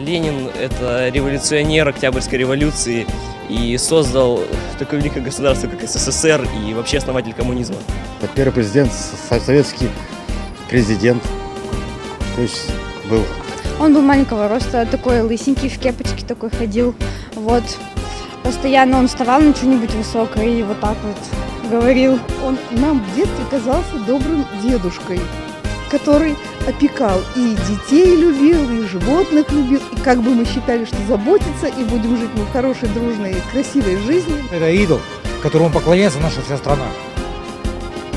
Ленин – это революционер Октябрьской революции и создал такое великое государство, как СССР, и вообще основатель коммунизма. Это первый президент, со- советский президент. То есть был. Он был маленького роста, такой лысенький, в кепочке такой ходил. Вот. Постоянно он вставал на что-нибудь высокое и вот так вот говорил. Он нам в детстве казался добрым дедушкой, который опекал и детей любил, и животных любил. И как бы мы считали, что заботится, и будем жить мы в хорошей, дружной, красивой жизни. Это идол, которому поклоняется наша вся страна.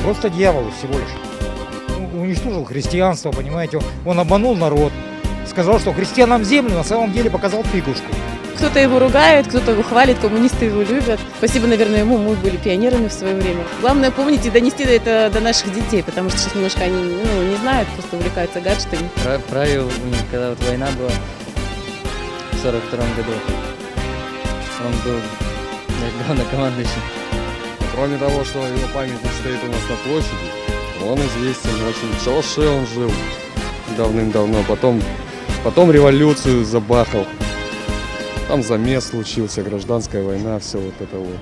Просто дьявол всего лишь. Уничтожил христианство, понимаете. Он, он обманул народ. Сказал, что христианам землю, на самом деле показал фигушку. Кто-то его ругает, кто-то его хвалит, коммунисты его любят. Спасибо, наверное, ему, мы были пионерами в свое время. Главное помнить и донести это до наших детей, потому что сейчас немножко они ну, не знают, просто увлекаются гаджетами. Пра- Правил, когда вот война была в 42 году. Он был главнокомандующим. Кроме того, что его памятник стоит у нас на площади, он известен очень. Шалаше он жил давным-давно, потом, потом революцию забахал. Там замес случился, гражданская война, все вот это вот.